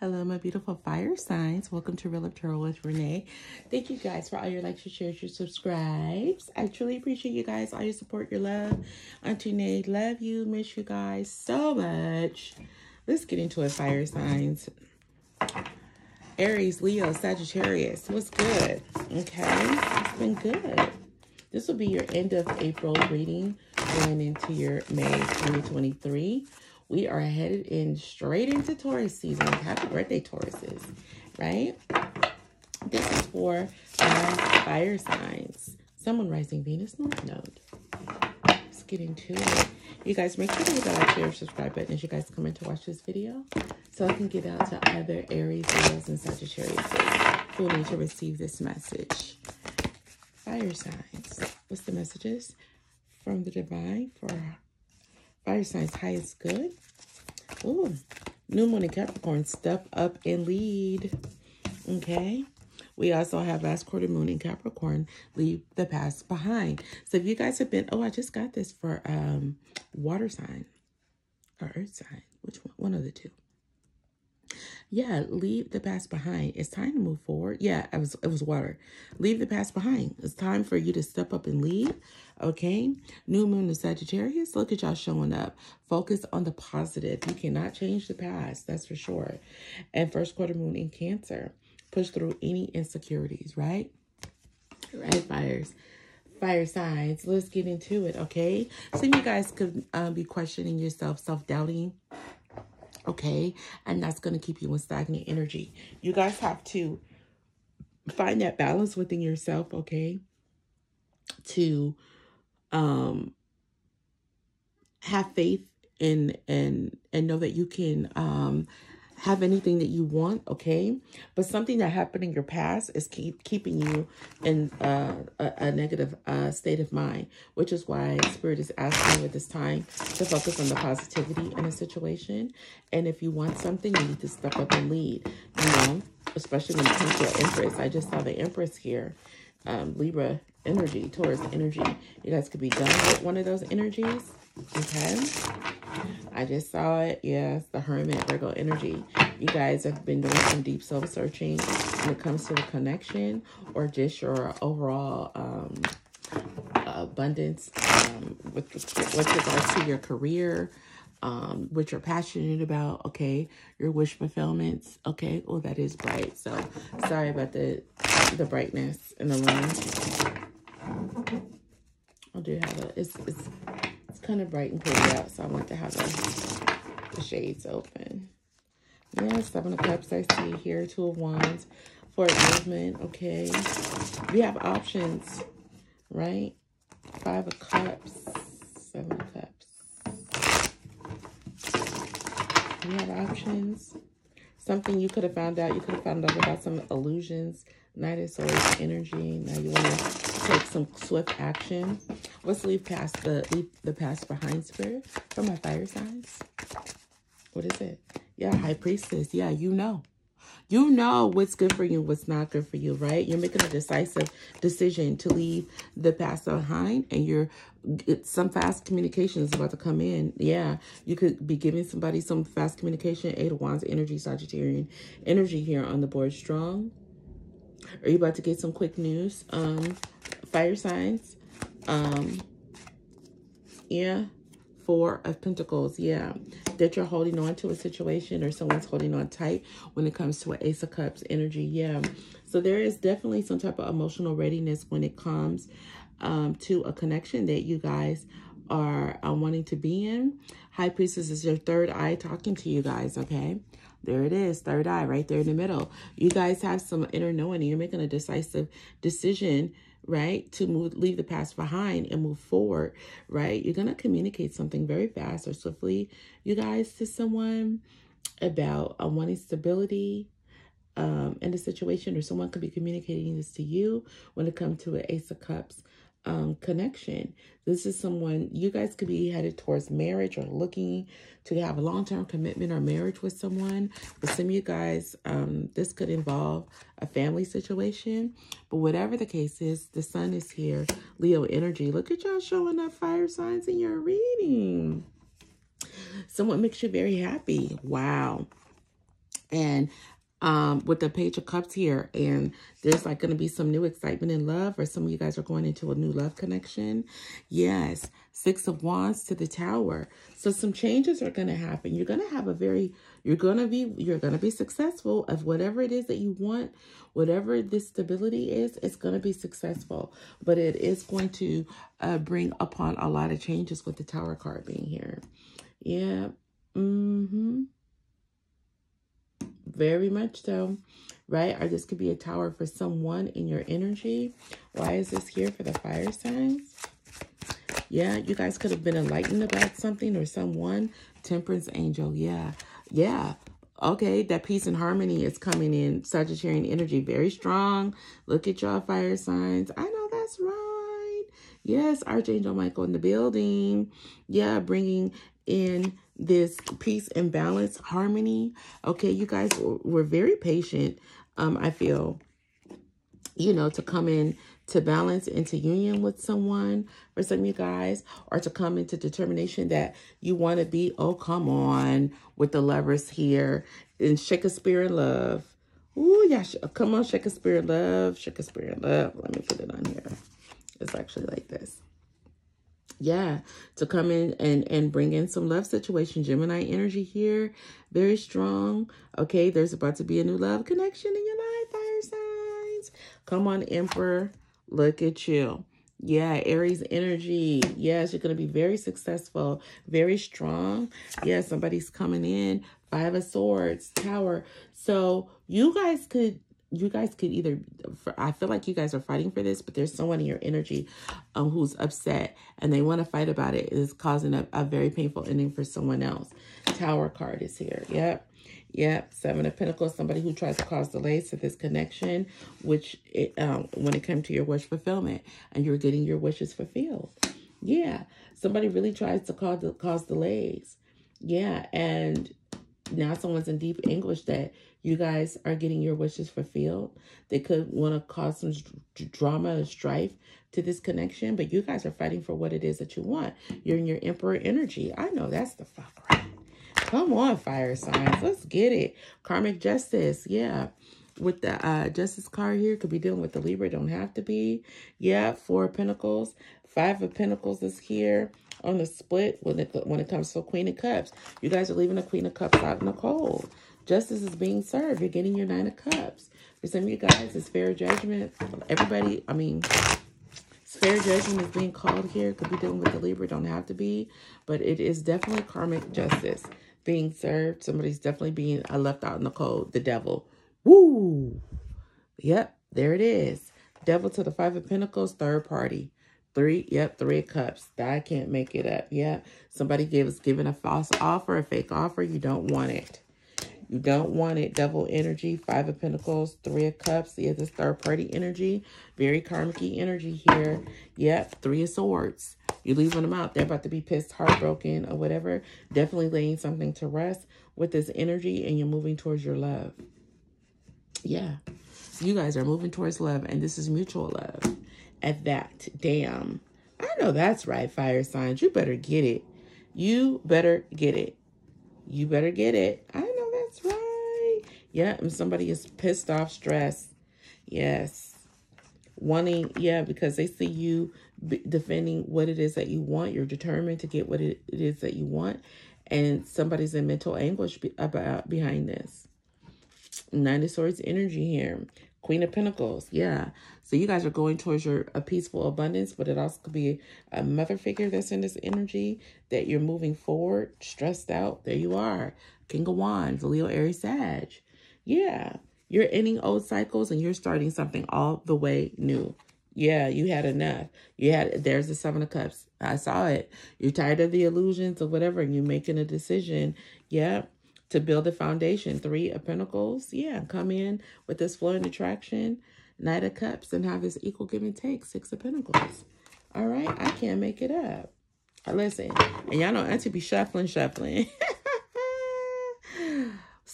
Hello, my beautiful fire signs. Welcome to Real Love Tarot with Renea. Thank you guys for all your likes, your shares, your subscribes. I truly appreciate you guys, all your support, your love. Auntie Nate, love you, miss you guys so much. Let's get into it, fire signs. Aries, Leo, Sagittarius. What's good? Okay, it's been good. This will be your end of April reading going into your May 2023 we are headed in straight into Taurus season. Happy birthday, Tauruses, right? This is for fire signs. Sun Moon rising Venus North Node. Let's get into it. You guys, make sure to hit that like, share, subscribe button as you guys come in to watch this video. So I can get out to other Aries, Leos, and Sagittarius who need to receive this message. Fire signs. What's the messages from the divine for Fire signs highest good. Ooh, new moon in Capricorn, step up and lead. Okay. We also have last quarter moon in Capricorn, leave the past behind. So if you guys have been, oh, I just got this for um water sign or earth sign. Which one? One of the two yeah, leave the past behind. It's time to move forward. Yeah, it was it was water. Leave the past behind. It's time for you to step up and lead. Okay. New moon in Sagittarius. Look at y'all showing up. Focus on the positive. You cannot change the past. That's for sure. And first quarter moon in Cancer. Push through any insecurities, right? Right, fires fire signs. Let's get into it, okay? Some of you guys could um, be questioning yourself, self-doubting, okay? And that's going to keep you in stagnant energy. You guys have to find that balance within yourself, okay? To um have faith in and and know that you can um have anything that you want, okay? But something that happened in your past is keep keeping you in uh, a, a, negative uh, state of mind, which is why Spirit is asking you at this time to focus on the positivity in a situation. And if you want something, you need to step up and lead, you know, especially when it comes to an Empress. I just saw the Empress here, um, Libra energy, Taurus energy. You guys could be done with one of those energies, okay? I just saw it. Yes, the Hermit, Virgo energy. You guys have been doing some deep soul searching when it comes to the connection or just your overall um, abundance um, with, with regards to your career, um, what you're passionate about, okay? Your wish fulfillments, okay? Oh, that is bright. So sorry about the the brightness in the room. I do have a, it's, it's kind of bright and pretty out, so I want to have the, shades open. Yeah, Seven of Cups I see here. Two of Wands. For movement, okay. We have options, right? Five of Cups. Seven of Cups. We have options. Something you could have found out. You could have found out about some illusions. Knight of Swords energy. Now you want to take some swift action. Let's leave past the leave the past behind spirit for my fire signs. What is it? Yeah, high priestess. Yeah, you know. You know what's good for you, what's not good for you, right? You're making a decisive decision to leave the past behind and you're some fast communication is about to come in. Yeah, you could be giving somebody some fast communication. Eight of Wands energy, Sagittarian energy here on the board. Strong. Are you about to get some quick news? Um, fire signs. Um, yeah, Four of Pentacles. Yeah, that you're holding on to a situation or someone's holding on tight when it comes to an Ace of Cups energy. Yeah, so there is definitely some type of emotional readiness when it comes um, to a connection that you guys are uh, wanting to be in. High Priestess is your third eye talking to you guys, okay? There it is, third eye right there in the middle. You guys have some inner knowing. You're making a decisive decision right? To move, leave the past behind and move forward, right? You're going to communicate something very fast or swiftly, you guys, to someone about uh, wanting stability um, in the situation, or someone could be communicating this to you when it comes to an Ace of Cups um, connection. This is someone you guys could be headed towards marriage or looking to have a long-term commitment or marriage with someone. But some of you guys, um, this could involve a family situation. But whatever the case is, the sun is here. Leo energy. Look at y'all showing up fire signs in your reading. Someone makes you very happy. Wow. And um, with the Page of Cups here. And there's like going to be some new excitement in love or some of you guys are going into a new love connection. Yes. Six of Wands to the Tower. So some changes are going to happen. You're going to have a very, you're going to be, you're going to be successful of whatever it is that you want. Whatever this stability is, it's going to be successful. But it is going to uh, bring upon a lot of changes with the Tower card being here. Yeah. Mm-hmm. Very much so, right? Or this could be a tower for someone in your energy. Why is this here for the fire signs? Yeah, you guys could have been enlightened about something or someone. Temperance angel, yeah. Yeah, okay, that peace and harmony is coming in. Sagittarian energy, very strong. Look at y'all fire signs. I know that's right. Yes, Archangel Michael in the building. Yeah, bringing in this peace and balance, harmony. Okay, you guys were very patient, um, I feel, you know, to come in to balance into union with someone for some of you guys, or to come into determination that you want to be, oh, come on, with the lovers here in Shakespeare in love. Ooh, yeah, come on, Shakespeare love, Shakespeare love. Let me put it on here. It's actually like this yeah, to come in and, and bring in some love situation. Gemini energy here, very strong. Okay, there's about to be a new love connection in your life, fire signs. Come on, Emperor. Look at you. Yeah, Aries energy. Yes, you're going to be very successful, very strong. Yeah, somebody's coming in. Five of Swords, Tower. So you guys could you guys could either i feel like you guys are fighting for this but there's someone in your energy um, who's upset and they want to fight about it. Is causing a, a very painful ending for someone else. Tower card is here. Yep. Yep, Seven of Pentacles, somebody who tries to cause delays to this connection, which it, um, when it comes to your wish fulfillment and you're getting your wishes fulfilled. Yeah, somebody really tries to cause, cause delays. Yeah, and now someone's in deep anguish that you guys are getting your wishes fulfilled. They could want to cause some drama or strife to this connection, but you guys are fighting for what it is that you want. You're in your emperor energy. I know that's the fuck right. Come on, fire signs. Let's get it. Karmic justice. Yeah. With the uh, justice card here, could be dealing with the Libra. Don't have to be. Yeah. Four of Pentacles. Five of Pentacles is here on the split when it when it comes to Queen of Cups. You guys are leaving the Queen of Cups out in the cold. Justice is being served. You're getting your Nine of Cups. For some of you guys, it's fair judgment. Everybody, I mean, fair judgment is being called here. Could be dealing with the Libra. Don't have to be. But it is definitely karmic justice being served. Somebody's definitely being left out in the cold. The devil. Woo! Yep, there it is. Devil to the Five of Pentacles, third party. Three, yep, three of cups. I can't make it up. Yeah, somebody gives given a false offer, a fake offer. You don't want it. You don't want it. Devil energy, five of pentacles, three of cups. Yeah, this third party energy. Very karmic energy here. Yep, three of swords. You're leaving them out. They're about to be pissed, heartbroken, or whatever. Definitely laying something to rest with this energy, and you're moving towards your love. Yeah. You guys are moving towards love, and this is mutual love at that. Damn. I know that's right, fire signs. You better get it. You better get it. You better get it. I know that's right. Yeah, and somebody is pissed off, stressed. Yes. Wanting, yeah, because they see you defending what it is that you want. You're determined to get what it is that you want. And somebody's in mental anguish about behind this. Nine of Swords energy here. Queen of Pentacles. Yeah. So you guys are going towards your a peaceful abundance, but it also could be a mother figure that's in this energy that you're moving forward, stressed out. There you are. King of Wands, Leo, Aries, Sag. Yeah. You're ending old cycles and you're starting something all the way new. Yeah, you had enough. You had, there's the Seven of Cups. I saw it. You're tired of the illusions or whatever, and you're making a decision. Yeah to build a foundation. Three of Pentacles, yeah, come in with this flowing attraction. Knight of Cups and have this equal give and take. Six of Pentacles. All right, I can't make it up. Listen, and y'all know Auntie be shuffling, shuffling.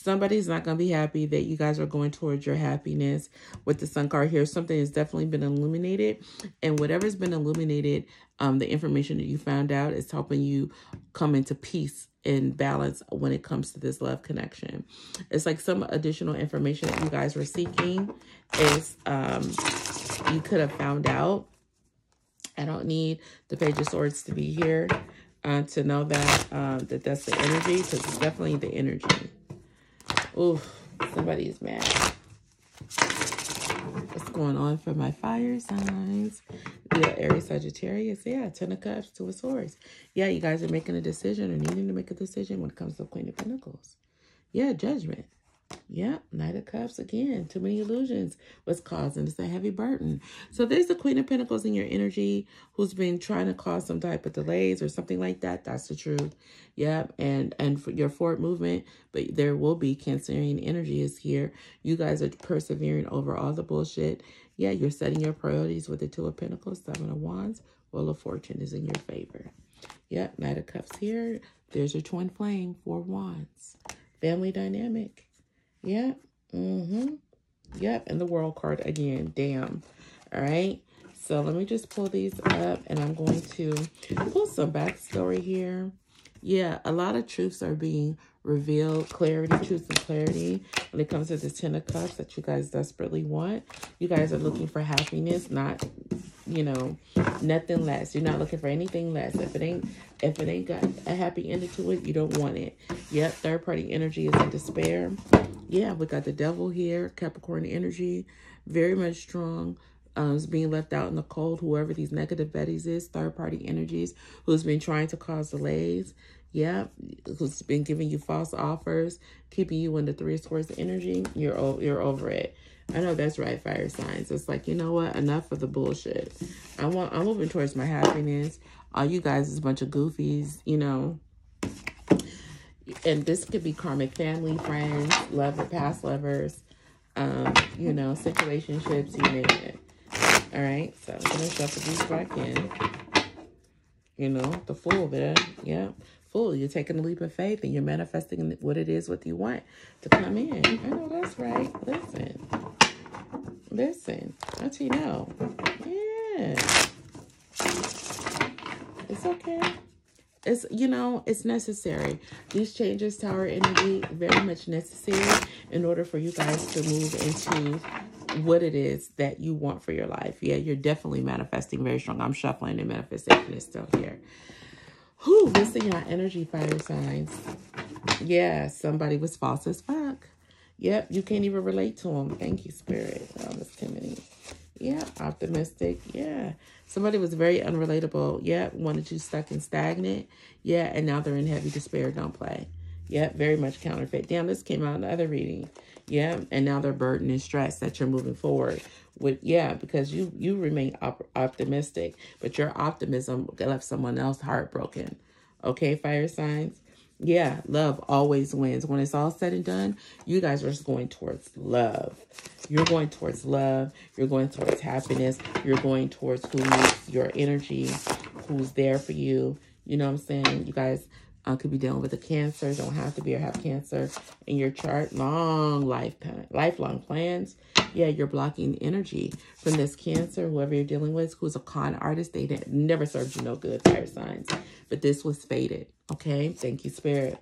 somebody's not going to be happy that you guys are going towards your happiness with the sun card here. Something has definitely been illuminated. And whatever's been illuminated, um, the information that you found out is helping you come into peace and balance when it comes to this love connection. It's like some additional information that you guys were seeking is um, you could have found out. I don't need the Page of Swords to be here uh, to know that uh, that that's the energy because it's definitely the energy. Oof, somebody's mad. What's going on for my fire signs? Leo, Aries, Sagittarius. Yeah, Ten of Cups, Two of Swords. Yeah, you guys are making a decision or needing to make a decision when it comes to Queen of Pentacles. Yeah, judgment. Yeah, Knight of Cups again. Too many illusions was causing it's a heavy burden. So there's the Queen of Pentacles in your energy who's been trying to cause some type of delays or something like that. That's the truth. Yep, and and for your forward movement, but there will be Cancerian energy is here. You guys are persevering over all the bullshit. Yeah, you're setting your priorities with the Two of Pentacles, Seven of Wands. Wheel of Fortune is in your favor. Yep, Knight of Cups here. There's your twin flame, Four Wands. Family dynamic. Yep. Mm-hmm. Yep. And the world card again. Damn. All right. So let me just pull these up and I'm going to pull some backstory here. Yeah, a lot of truths are being revealed. Clarity, truth, and clarity when it comes to the Ten of Cups that you guys desperately want. You guys are looking for happiness, not, you know, nothing less. You're not looking for anything less. If it ain't, if it ain't got a happy ending to it, you don't want it. Yep, third party energy is in despair yeah, we got the devil here, Capricorn energy, very much strong. Um, is being left out in the cold, whoever these negative Bettys is, third party energies, who's been trying to cause delays. Yeah, who's been giving you false offers, keeping you in the three of swords energy. You're you're over it. I know that's right, fire signs. It's like, you know what? Enough of the bullshit. I want I'm moving towards my happiness. All you guys is a bunch of goofies, you know and this could be karmic family, friends, lover, past lovers, um, you know, situationships, you name it. All right, so I'm going to shuffle these back in. You know, the fool there. Yeah, fool. You're taking a leap of faith and you're manifesting what it is, what you want to come in. I know that's right. Listen. Listen. Don't you know? Yeah. It's okay it's you know it's necessary these changes tower energy very much necessary in order for you guys to move into what it is that you want for your life yeah you're definitely manifesting very strong i'm shuffling and manifestation is still here who listen your energy fire signs yeah somebody was false as fuck yep you can't even relate to them thank you spirit oh miss timothy yeah optimistic yeah Somebody was very unrelatable. Yeah, wanted you stuck and stagnant. Yeah, and now they're in heavy despair. Don't play. Yeah, very much counterfeit. Damn, this came out in the other reading. Yeah, and now they're burdened and stressed that you're moving forward with. Yeah, because you you remain op optimistic, but your optimism left someone else heartbroken. Okay, fire signs yeah, love always wins. When it's all said and done, you guys are just going towards love. You're going towards love. You're going towards happiness. You're going towards who needs your energy, who's there for you. You know what I'm saying? You guys uh, could be dealing with a cancer. Don't have to be or have cancer in your chart. Long life, lifelong plans. Yeah, you're blocking the energy from this cancer, whoever you're dealing with, who's a con artist. They never served you no good, fire signs. But this was fated. Okay, thank you, Spirit.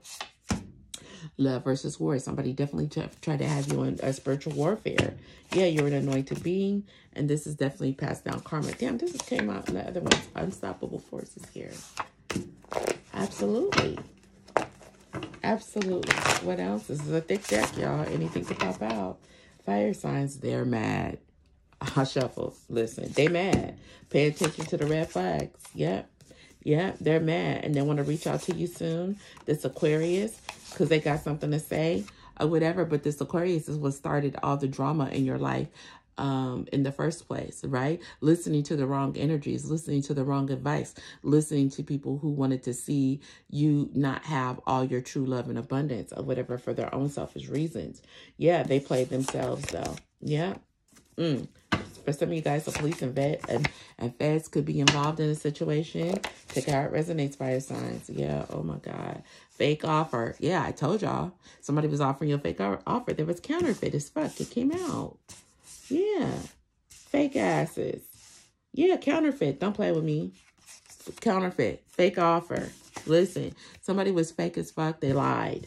Love versus war. Somebody definitely tried to have you in a spiritual warfare. Yeah, you're an anointed being, and this is definitely passed down karma. Damn, this came out in the other ones. Unstoppable forces here. Absolutely. Absolutely. What else? This is a thick deck, y'all. Anything to pop out. Fire signs, they're mad. I shuffle. Listen, they mad. Pay attention to the red flags. Yep. Yep, they're mad and they want to reach out to you soon. This Aquarius, because they got something to say or whatever. But this Aquarius is what started all the drama in your life um, in the first place, right? Listening to the wrong energies, listening to the wrong advice, listening to people who wanted to see you not have all your true love and abundance or whatever for their own selfish reasons. Yeah, they played themselves though. Yeah. Mm. For some of you guys, the police and vet and, and feds could be involved in a situation. Check out resonates fire signs. Yeah. Oh my God. Fake offer. Yeah, I told y'all. Somebody was offering you a fake offer. There was counterfeit as fuck. It came out. Yeah. Fake asses. Yeah, counterfeit. Don't play with me. Counterfeit. Fake offer. Listen, somebody was fake as fuck. They lied.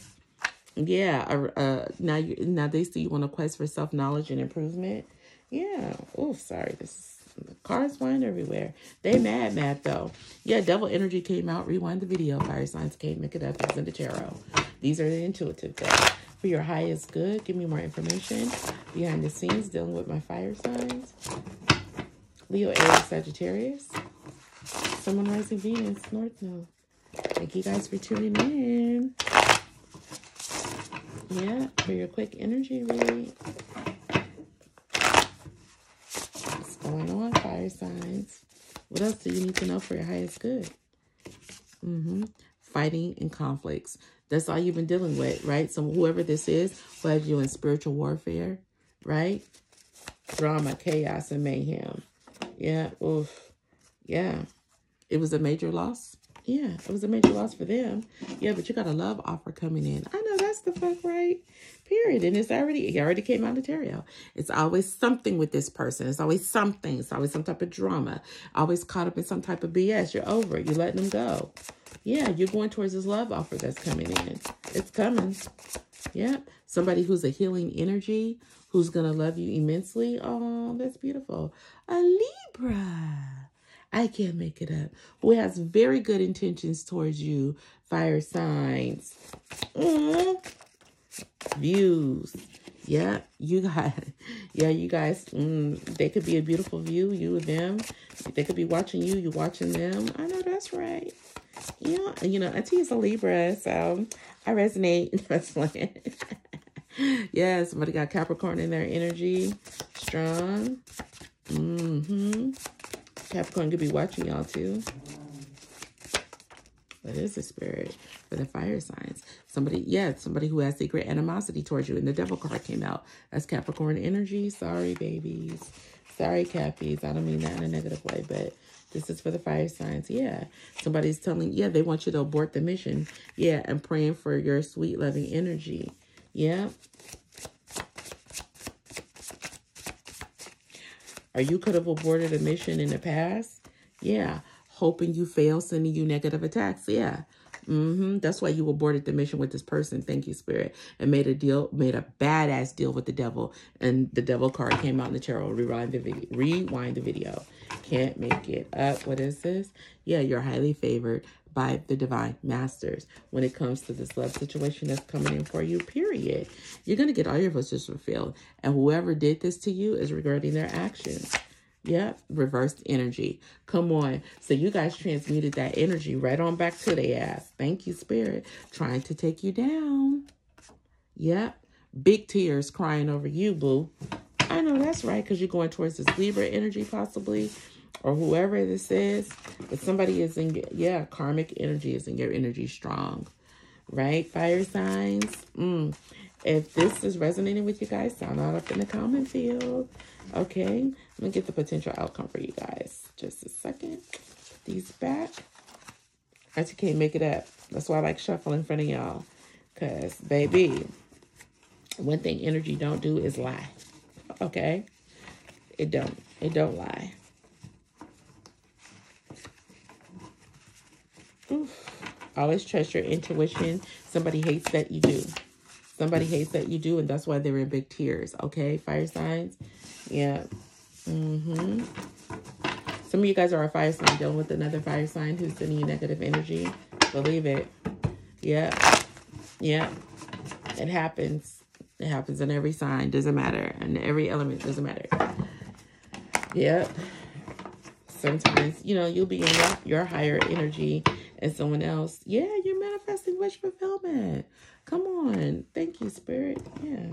Yeah. Uh, uh, now, you, now they see you on a quest for self-knowledge and improvement. Yeah. Oh, sorry. This is Cars flying everywhere. They mad, mad though. Yeah, devil energy came out. Rewind the video. Fire signs came. Make it up. It's in the tarot. These are the intuitive things. For your highest good, give me more information. Behind the scenes, dealing with my fire signs. Leo, Aries, Sagittarius. Sun Moon rising Venus, North Node. Thank you guys for tuning in. Yeah, for your quick energy read. What's going on, fire signs? What else do you need to know for your highest good? Mm-hmm. Fighting and conflicts. That's all you've been dealing with, right? So whoever this is, has you in spiritual warfare, right? Drama, chaos, and mayhem. Yeah, oof. Yeah. It was a major loss. Yeah, it was a major loss for them. Yeah, but you got a love offer coming in. I know that's the fuck right. Period. And it's already, it already came out of tarot. It's always something with this person. It's always something. It's always some type of drama. Always caught up in some type of BS. You're over. You're letting them go. Yeah, you're going towards this love offer that's coming in. It's coming. Yep. Somebody who's a healing energy, who's going to love you immensely. Oh, that's beautiful. A Libra. I can't make it up. Who has very good intentions towards you. Fire signs. Mm. Views. Yeah, you guys. Yeah, you guys. Mm, they could be a beautiful view. You and them. They could be watching you. You watching them. I know that's right. Yeah, you know, Auntie is a Libra, so I resonate. That's like, yeah, somebody got Capricorn in their energy. Strong. Mm-hmm. Capricorn could be watching y'all too. That is the spirit for the fire signs. Somebody, yeah, somebody who has secret animosity towards you. And the devil card came out. That's Capricorn energy. Sorry, babies. Sorry, Cappies. I don't mean that in a negative way, but this is for the fire signs. Yeah. Somebody's telling, yeah, they want you to abort the mission. Yeah. And praying for your sweet, loving energy. Yeah. Or you could have aborted a mission in the past. Yeah. Hoping you fail, sending you negative attacks. Yeah. Mm-hmm. That's why you aborted the mission with this person. Thank you, Spirit. And made a deal, made a badass deal with the devil. And the devil card came out in the tarot. Rewind the video. Rewind the video. Can't make it up. What is this? Yeah, you're highly favored by the divine masters when it comes to this love situation that's coming in for you, period. You're going to get all your wishes fulfilled. And whoever did this to you is regarding their actions. Yep, reversed energy. Come on. So you guys transmuted that energy right on back to the ass. Thank you, Spirit. Trying to take you down. Yep. Big tears crying over you, boo. I know that's right because you're going towards this Libra energy possibly or whoever this is. But somebody is in, yeah, karmic energy is in your energy strong, right? Fire signs. Mm. If this is resonating with you guys, sound out up in the comment field. Okay, let me get the potential outcome for you guys. Just a second. Put these back. I just can't make it up. That's why I like shuffling in front of y'all. Because, baby, one thing energy don't do is lie. Okay? It don't. It don't lie. Oof. Always trust your intuition. Somebody hates that you do. Somebody hates that you do, and that's why they're in big tears. Okay, fire signs. Yeah. Mm-hmm. Some of you guys are a fire sign dealing with another fire sign who's sending you negative energy. Believe it. Yeah. Yeah. It happens. It happens in every sign. Doesn't matter. And every element doesn't matter. Yep. Sometimes, you know, you'll be in your, your higher energy and someone else. Yeah, you're manifesting wish fulfillment. Come on. Thank you, Spirit. Yeah.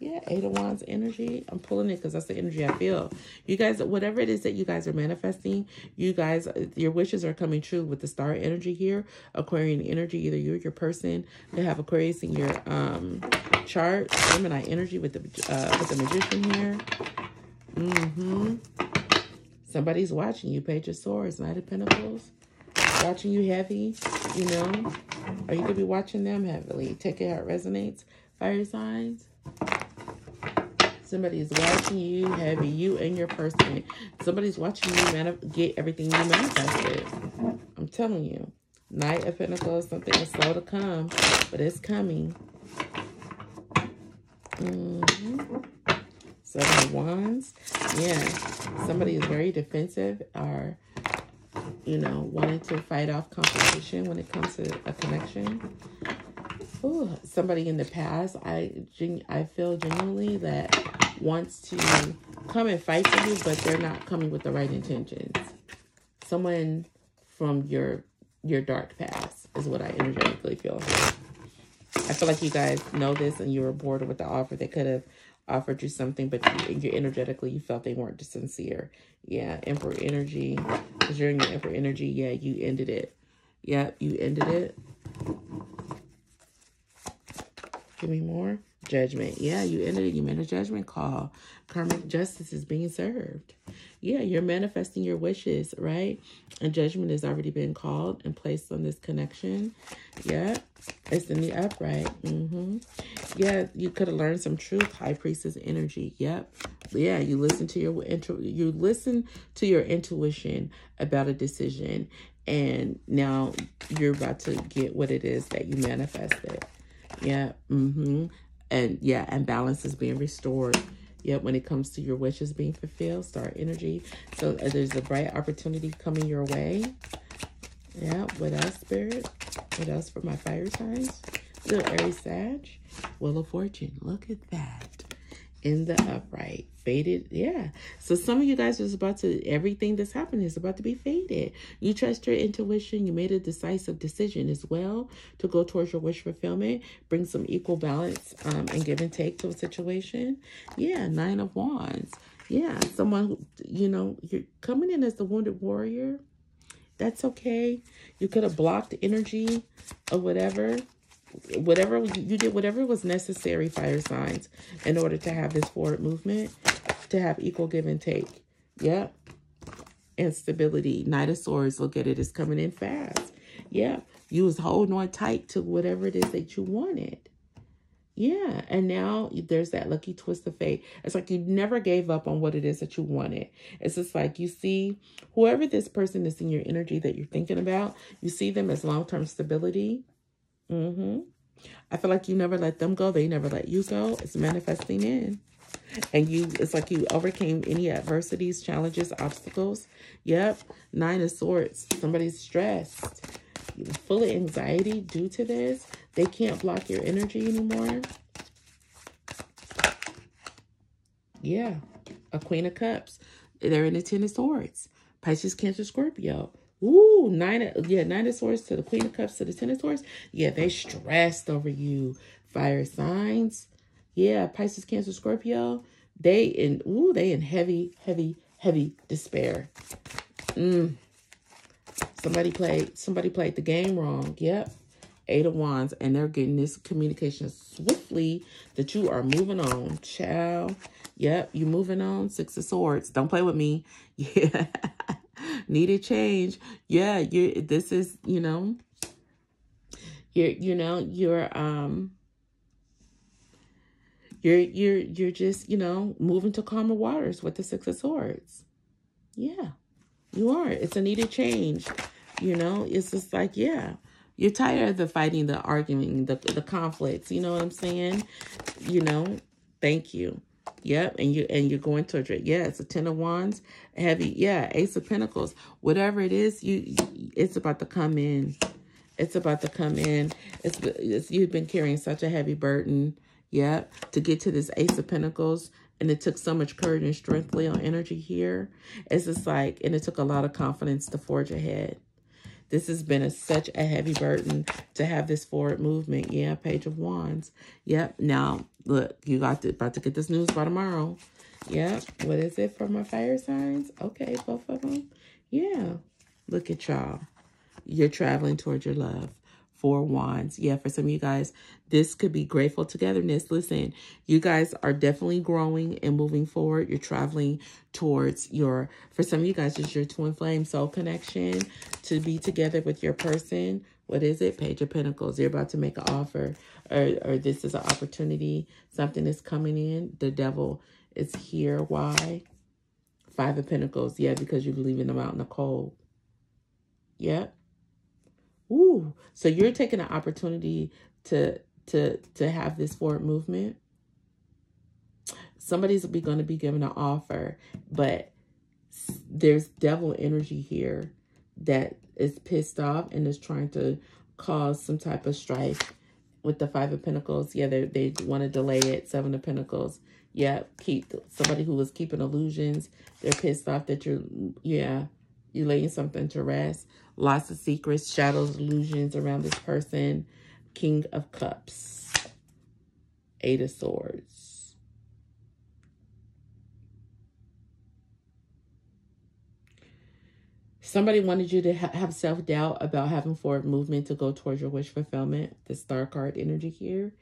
Yeah, Eight of Wands energy. I'm pulling it because that's the energy I feel. You guys, whatever it is that you guys are manifesting, you guys, your wishes are coming true with the star energy here. Aquarian energy, either you or your person. They have Aquarius in your um chart. Gemini energy with the uh, with the magician here. Mm-hmm. Somebody's watching you. Page of Swords, Knight of Pentacles. Watching you heavy, you know. Or you could be watching them heavily. Take it how it resonates. Fire signs. Somebody is watching you heavy. You and your person. Somebody's watching you get everything you manifested. I'm telling you. Knight of Pentacles. Something is slow to come. But it's coming. Mm -hmm. Seven of Wands. Yeah. Somebody is very defensive or, you know, wanting to fight off competition when it comes to a connection. Ooh, somebody in the past, I, I feel genuinely that wants to come and fight for you, but they're not coming with the right intentions. Someone from your your dark past is what I energetically feel. I feel like you guys know this and you were bored with the offer. They could have offered you something, but you, you energetically, you felt they weren't sincere. Yeah, Emperor energy. Because you're in your Emperor energy, yeah, you ended it. Yep, you ended it. Give me more. Judgment. Yeah, you ended it. You made a judgment call. Karmic justice is being served. Yeah, you're manifesting your wishes, right? And judgment has already been called and placed on this connection. Yeah, it's in the upright. Mm -hmm. Yeah, you could have learned some truth. High priestess energy. Yep. Yeah, you listen to your intro. you listen to your intuition about a decision, and now you're about to get what it is that you manifested. Yeah. Mm-hmm. And yeah, and balance is being restored. Yep, when it comes to your wishes being fulfilled, star energy. So uh, there's a bright opportunity coming your way. Yeah, what else, Spirit? What else for my fire signs? Leo Aries Sag. Wheel of Fortune. Look at that. In the upright fated. Yeah. So some of you guys is about to, everything that's happening is about to be fated. You trust your intuition. You made a decisive decision as well to go towards your wish fulfillment. Bring some equal balance um, and give and take to a situation. Yeah. Nine of Wands. Yeah. Someone, you know, you're coming in as the wounded warrior. That's okay. You could have blocked energy or whatever whatever you did whatever was necessary fire signs in order to have this forward movement to have equal give and take. Yep. And stability. Knight of Swords, look at it, it's coming in fast. Yeah. You was holding on tight to whatever it is that you wanted. Yeah. And now there's that lucky twist of fate. It's like you never gave up on what it is that you wanted. It's just like you see whoever this person is in your energy that you're thinking about, you see them as long-term stability. Mm-hmm. I feel like you never let them go. They never let you go. It's manifesting in. And you it's like you overcame any adversities challenges obstacles. Yep. Nine of swords. Somebody's stressed. Full of anxiety due to this. They can't block your energy anymore. Yeah. A queen of cups. They're in the ten of swords. Pisces cancer scorpio Ooh, nine of, yeah, nine of swords to the queen of cups to the ten of swords. Yeah, they stressed over you. Fire signs. Yeah, Pisces, Cancer, Scorpio. They in ooh, they in heavy, heavy, heavy despair. Mm. Somebody played somebody played the game wrong. Yep. Eight of Wands, and they're getting this communication swiftly that you are moving on. Ciao. Yep, you moving on. Six of Swords. Don't play with me. Yeah. Needed change. Yeah, you this is, you know, you're, you know, you're um you're you're you're just, you know, moving to calmer waters with the Six of Swords. Yeah, you are. It's a needed change. You know, it's just like, yeah, you're tired of the fighting, the arguing, the the conflicts. You know what I'm saying? You know, thank you. Yep, and you and you're going towards it. Yeah, it's a ten of wands, heavy. Yeah, ace of pentacles. Whatever it is, you it's about to come in. It's about to come in. It's, it's you've been carrying such a heavy burden. Yeah, to get to this Ace of Pentacles. And it took so much courage and strength, Leo energy here. It's just like, and it took a lot of confidence to forge ahead. This has been a, such a heavy burden to have this forward movement. Yeah, Page of Wands. Yep. Now, look, you got to, about to get this news by tomorrow. Yep. What is it for my fire signs? Okay, both of them. Yeah. Look at y'all. You're traveling towards your love Four Wands. Yeah, for some of you guys, this could be grateful togetherness. Listen, you guys are definitely growing and moving forward. You're traveling towards your, for some of you guys, it's your twin flame soul connection to be together with your person. What is it? Page of Pentacles. You're about to make an offer or, or this is an opportunity. Something is coming in. The devil is here. Why? Five of Pentacles. Yeah, because you're leaving them out in the cold. Yep. Ooh, so you're taking an opportunity to to to have this forward movement. Somebody's be going to be given an offer, but there's devil energy here that is pissed off and is trying to cause some type of strife with the five of pentacles. Yeah, they they want to delay it. Seven of pentacles. Yeah, keep somebody who was keeping illusions. They're pissed off that you're yeah you're laying something to rest. Lots of secrets, shadows, illusions around this person. King of Cups. Eight of Swords. Somebody wanted you to ha have self-doubt about having forward movement to go towards your wish fulfillment. The star card energy here.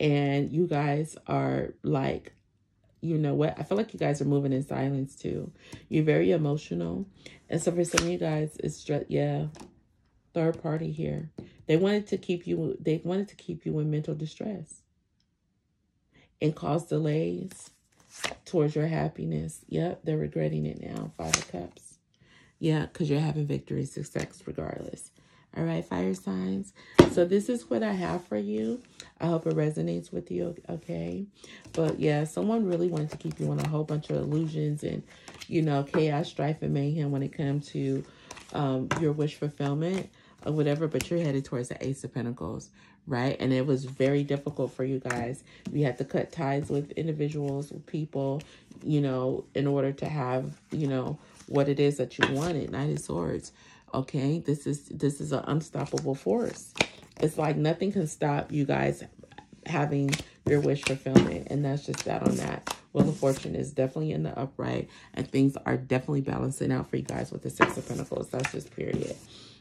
And you guys are like, you know what? I feel like you guys are moving in silence too. You're very emotional. And so for some of you guys, it's just, yeah, third party here. They wanted to keep you, they wanted to keep you in mental distress and cause delays towards your happiness. Yep, they're regretting it now. Five of Cups. Yeah, because you're having victory, success regardless. All right, fire signs. So this is what I have for you. I hope it resonates with you, okay? But yeah, someone really wanted to keep you in a whole bunch of illusions and, you know, chaos, strife, and mayhem when it comes to um, your wish fulfillment or whatever, but you're headed towards the Ace of Pentacles, right? And it was very difficult for you guys. You had to cut ties with individuals, with people, you know, in order to have, you know, what it is that you wanted. Knight of Swords. Okay, this is this is an unstoppable force. It's like nothing can stop you guys having your wish fulfillment. And that's just that on that. Wheel of Fortune is definitely in the upright. And things are definitely balancing out for you guys with the Six of Pentacles. That's just period.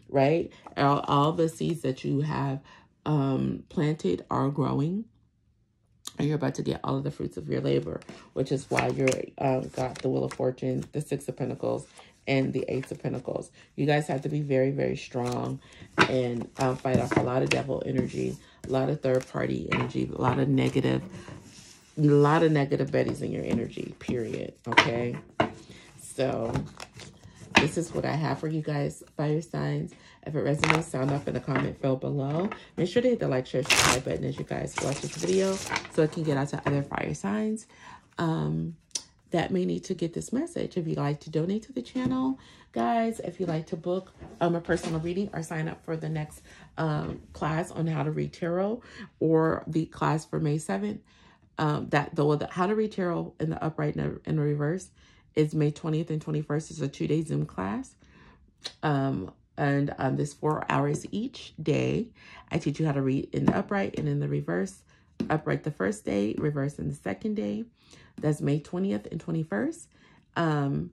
Right? All, all the seeds that you have um, planted are growing. And you're about to get all of the fruits of your labor. Which is why you're um, got the Wheel of Fortune, the Six of Pentacles, and the Ace of Pentacles. You guys have to be very, very strong and um, fight off a lot of devil energy, a lot of third party energy, a lot of negative, a lot of negative betties in your energy, period. Okay. So this is what I have for you guys, fire signs. If it resonates, sound off in the comment field below. Make sure to hit the like, share, subscribe button as you guys watch this video so it can get out to other fire signs. Um, that may need to get this message. If you'd like to donate to the channel, guys, if you'd like to book um, a personal reading or sign up for the next um, class on how to read tarot or the class for May 7th, um, that the, the how to read tarot in the upright and in reverse is May 20th and 21st. It's a two-day Zoom class. Um, and um, this four hours each day. I teach you how to read in the upright and in the reverse. Upright the first day, reverse in the second day. That's May 20th and 21st. Um,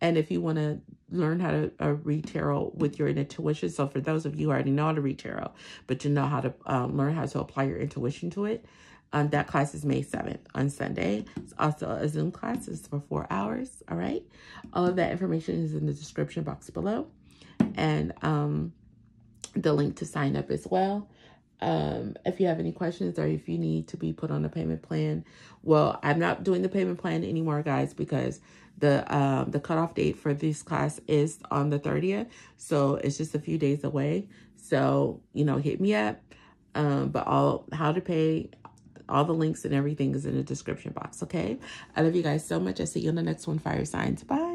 and if you want to learn how to uh, read tarot with your intuition, so for those of you who already know how to read tarot, but you know how to um, learn how to apply your intuition to it, um, that class is May 7th on Sunday. It's also a Zoom class. It's for four hours, all right? All of that information is in the description box below. And um, the link to sign up as well. Um, if you have any questions or if you need to be put on a payment plan, well, I'm not doing the payment plan anymore, guys, because the um, the cutoff date for this class is on the 30th. So it's just a few days away. So, you know, hit me up. Um, but all how to pay, all the links and everything is in the description box, okay? I love you guys so much. I see you on the next one, Fire Signs. Bye.